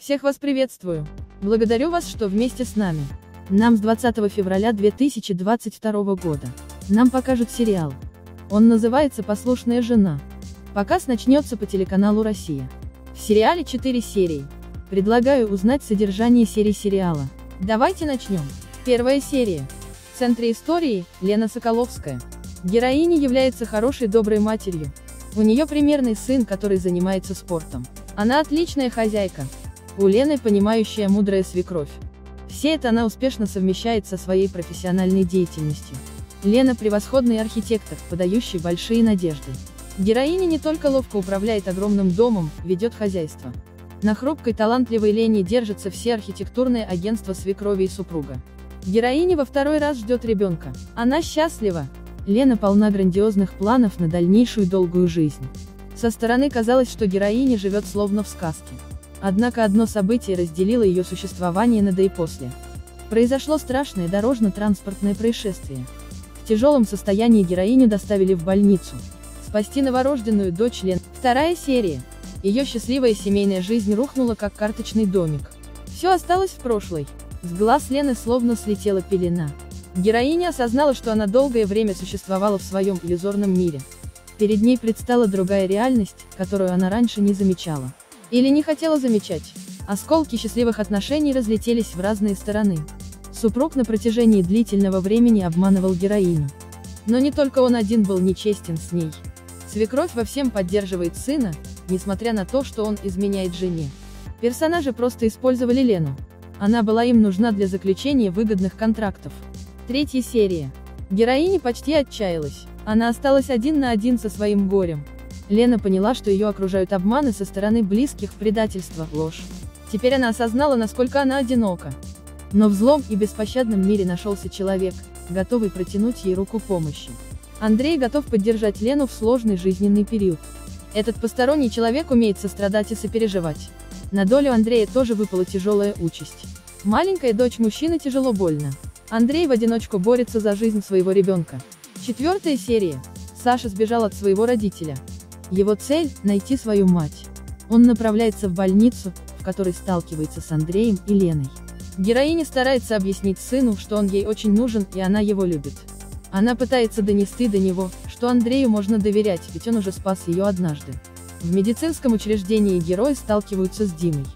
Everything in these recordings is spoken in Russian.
Всех вас приветствую. Благодарю вас, что вместе с нами. Нам с 20 февраля 2022 года. Нам покажут сериал. Он называется «Послушная жена». Показ начнется по телеканалу «Россия». В сериале 4 серии. Предлагаю узнать содержание серии сериала. Давайте начнем. Первая серия. В центре истории – Лена Соколовская. Героиня является хорошей доброй матерью. У нее примерный сын, который занимается спортом. Она отличная хозяйка, у Лены понимающая мудрая свекровь. Все это она успешно совмещает со своей профессиональной деятельностью. Лена – превосходный архитектор, подающий большие надежды. Героиня не только ловко управляет огромным домом, ведет хозяйство. На хрупкой талантливой Лене держатся все архитектурные агентства свекрови и супруга. Героиня во второй раз ждет ребенка. Она счастлива. Лена полна грандиозных планов на дальнейшую долгую жизнь. Со стороны казалось, что героиня живет словно в сказке. Однако одно событие разделило ее существование на до и после. Произошло страшное дорожно-транспортное происшествие. В тяжелом состоянии героиню доставили в больницу. Спасти новорожденную дочь Лен. Вторая серия. Ее счастливая семейная жизнь рухнула как карточный домик. Все осталось в прошлой. С глаз Лены словно слетела пелена. Героиня осознала, что она долгое время существовала в своем иллюзорном мире. Перед ней предстала другая реальность, которую она раньше не замечала. Или не хотела замечать. Осколки счастливых отношений разлетелись в разные стороны. Супруг на протяжении длительного времени обманывал героиню. Но не только он один был нечестен с ней. Свекровь во всем поддерживает сына, несмотря на то, что он изменяет жене. Персонажи просто использовали Лену. Она была им нужна для заключения выгодных контрактов. Третья серия. Героиня почти отчаялась. Она осталась один на один со своим горем. Лена поняла, что ее окружают обманы со стороны близких, предательство, ложь. Теперь она осознала, насколько она одинока. Но в злом и беспощадном мире нашелся человек, готовый протянуть ей руку помощи. Андрей готов поддержать Лену в сложный жизненный период. Этот посторонний человек умеет сострадать и сопереживать. На долю Андрея тоже выпала тяжелая участь. Маленькая дочь мужчины тяжело больно. Андрей в одиночку борется за жизнь своего ребенка. Четвертая серия. Саша сбежал от своего родителя. Его цель – найти свою мать. Он направляется в больницу, в которой сталкивается с Андреем и Леной. Героиня старается объяснить сыну, что он ей очень нужен и она его любит. Она пытается донести до него, что Андрею можно доверять, ведь он уже спас ее однажды. В медицинском учреждении герои сталкиваются с Димой.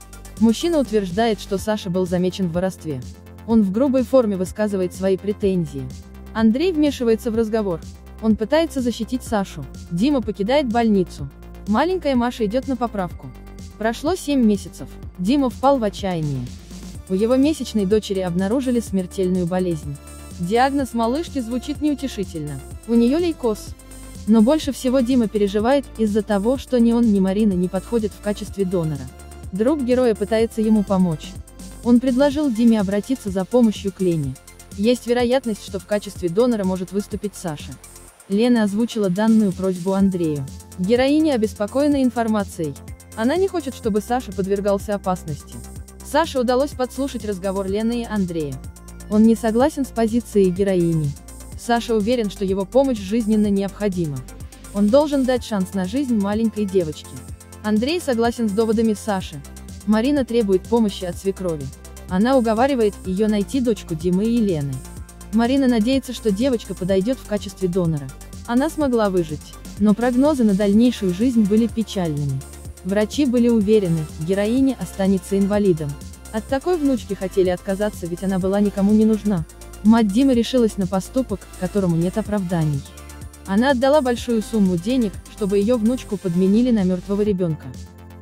Мужчина утверждает, что Саша был замечен в воровстве. Он в грубой форме высказывает свои претензии. Андрей вмешивается в разговор, он пытается защитить Сашу. Дима покидает больницу. Маленькая Маша идет на поправку. Прошло 7 месяцев. Дима впал в отчаяние. У его месячной дочери обнаружили смертельную болезнь. Диагноз малышки звучит неутешительно. У нее лейкоз. Но больше всего Дима переживает из-за того, что ни он, ни Марина не подходят в качестве донора. Друг героя пытается ему помочь. Он предложил Диме обратиться за помощью к Лене. Есть вероятность, что в качестве донора может выступить Саша. Лена озвучила данную просьбу Андрею. Героиня обеспокоена информацией. Она не хочет, чтобы Саша подвергался опасности. Саше удалось подслушать разговор Лены и Андрея. Он не согласен с позицией героини. Саша уверен, что его помощь жизненно необходима. Он должен дать шанс на жизнь маленькой девочке. Андрей согласен с доводами Саши. Марина требует помощи от свекрови. Она уговаривает ее найти дочку Димы и Лены. Марина надеется, что девочка подойдет в качестве донора. Она смогла выжить. Но прогнозы на дальнейшую жизнь были печальными. Врачи были уверены, героиня останется инвалидом. От такой внучки хотели отказаться, ведь она была никому не нужна. Мать Димы решилась на поступок, которому нет оправданий. Она отдала большую сумму денег, чтобы ее внучку подменили на мертвого ребенка.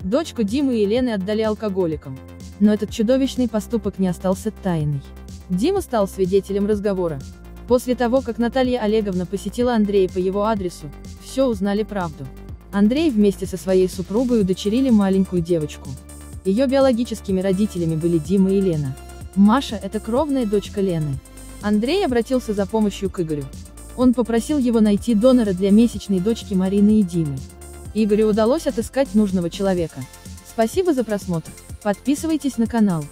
Дочку Димы и Елены отдали алкоголикам. Но этот чудовищный поступок не остался тайной. Дима стал свидетелем разговора. После того, как Наталья Олеговна посетила Андрея по его адресу, все узнали правду. Андрей вместе со своей супругой удочерили маленькую девочку. Ее биологическими родителями были Дима и Лена. Маша – это кровная дочка Лены. Андрей обратился за помощью к Игорю. Он попросил его найти донора для месячной дочки Марины и Димы. Игорю удалось отыскать нужного человека. Спасибо за просмотр. Подписывайтесь на канал.